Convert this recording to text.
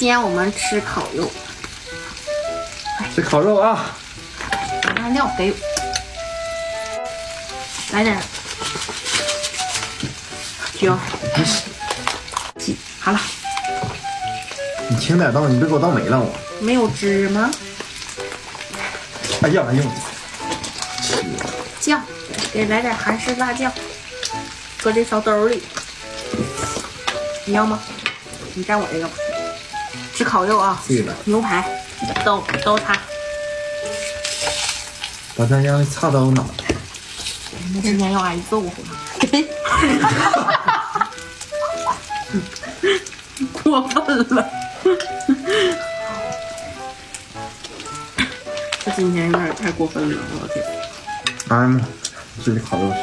今天我们吃烤肉，吃烤肉啊！把那料给我，来点儿椒，鸡，好了，你轻点倒，你别给我倒没了我。没有汁吗？哎呀哎呀，酱，给来点韩式辣酱，搁这小兜里，你要吗？你蘸我这个吧。吃烤肉啊，对了，牛排，都都它。把咱家那菜刀拿来。今天要挨揍了？过分了，这今天有点太过分了，我的天！哎呀妈，这里烤肉吃。